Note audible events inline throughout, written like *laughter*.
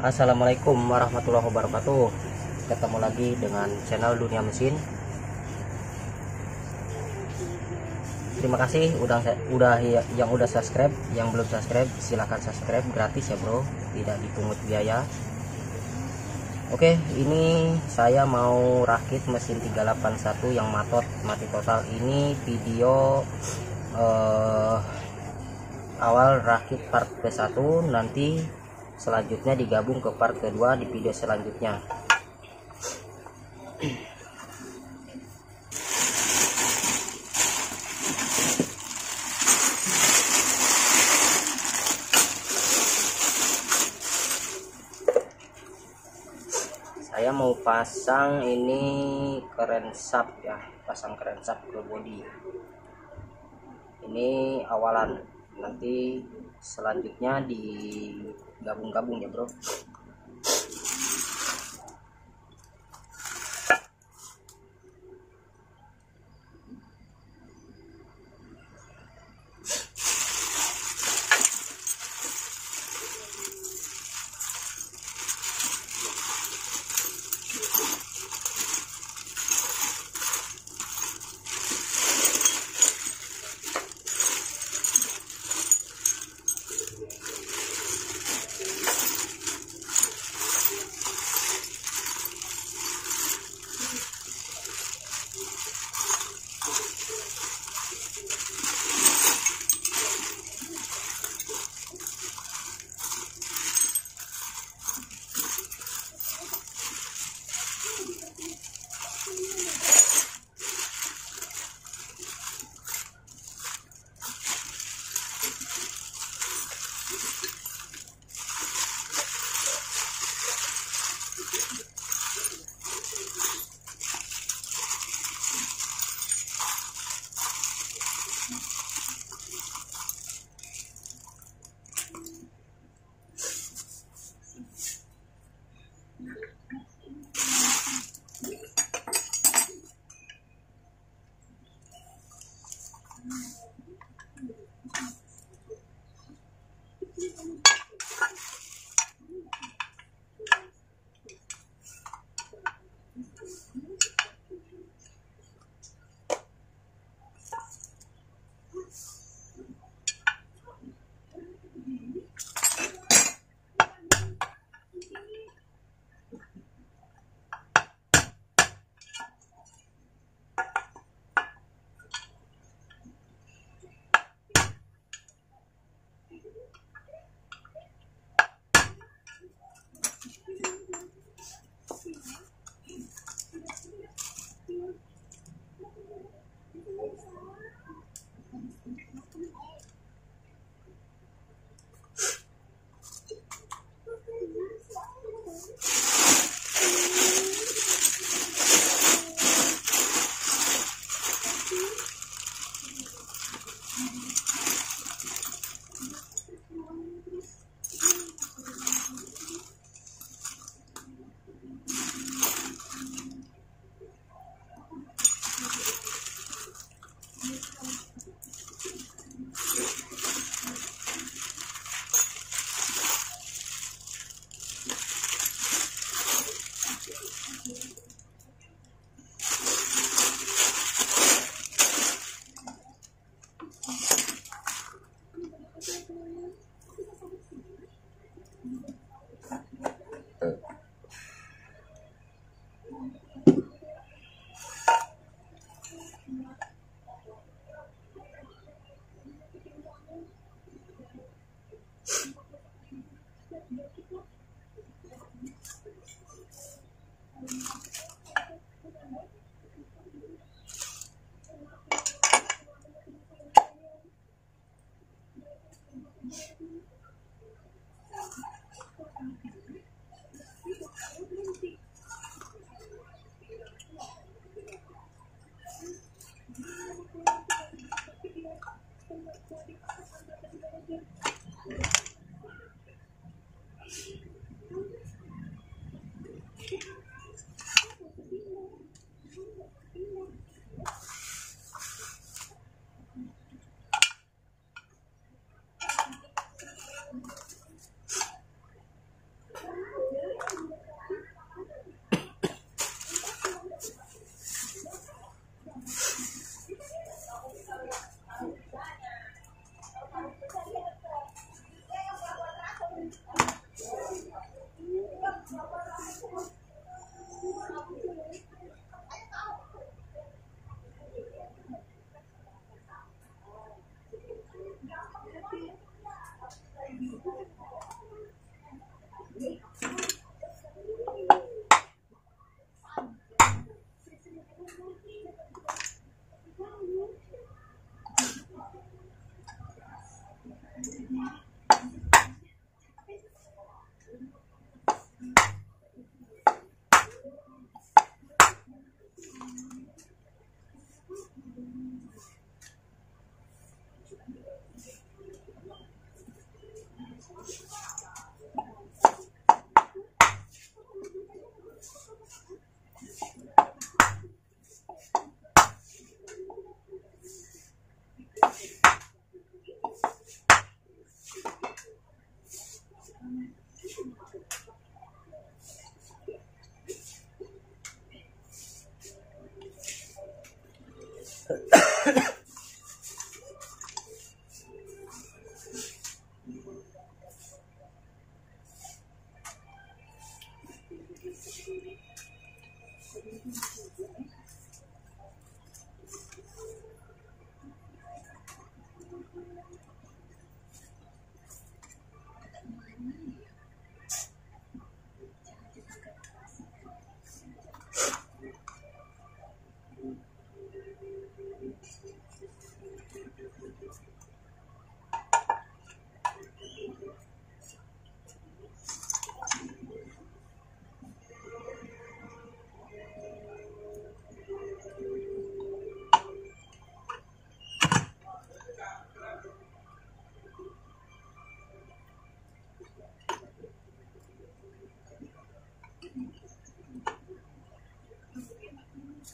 Assalamualaikum warahmatullahi wabarakatuh. Ketemu lagi dengan channel Dunia Mesin. Terima kasih udah udah yang udah subscribe Yang belum subscribe silahkan subscribe gratis ya bro. Tidak dipungut biaya. Oke ini saya mau rakit mesin 381 yang matot mati total. Ini video eh, awal rakit part ke-1 nanti selanjutnya digabung ke part kedua di video selanjutnya. Saya mau pasang ini keren sap ya pasang keren sap ke body. Ini awalan nanti selanjutnya digabung-gabung ya bro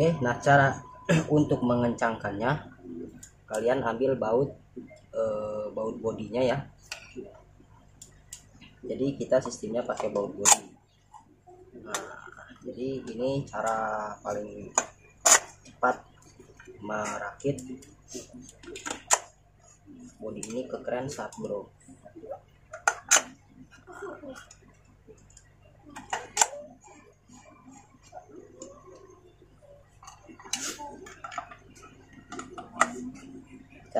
Oke, nah cara *clears throat* untuk mengencangkannya kalian ambil baut e, baut bodinya ya. Jadi kita sistemnya pakai baut body. Nah, jadi ini cara paling cepat merakit body ini ke keren saat bro.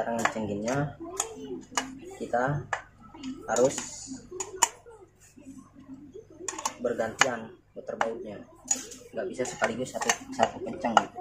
Cara ngecenginnya kita harus bergantian putar bautnya. Nggak bisa sekaligus satu satu kencang gitu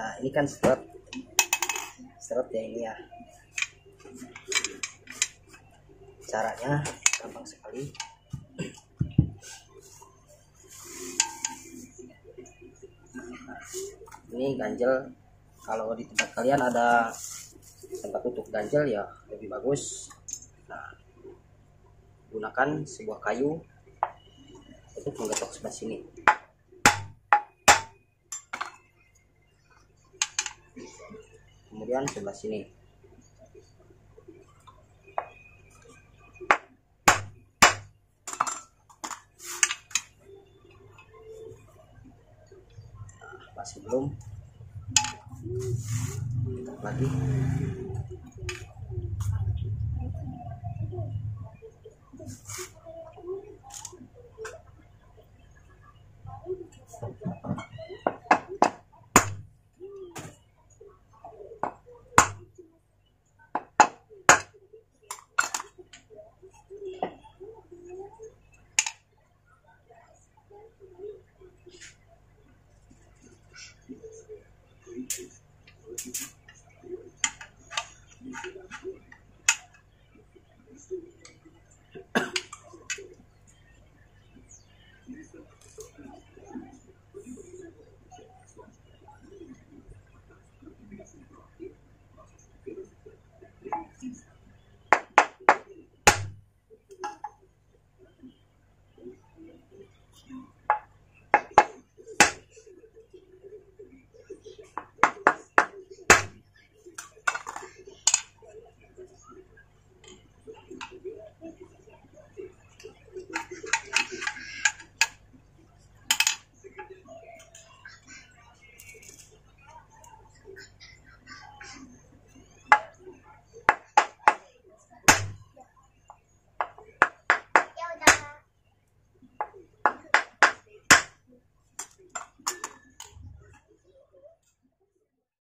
nah ini kan strut strut ya ini ya. Caranya gampang sekali. Ini ganjel. Kalau di tempat kalian ada tempat untuk ganjel ya lebih bagus. Nah gunakan sebuah kayu untuk menggetok sebelah sini kemudian sebelah sini. Masih belum lagi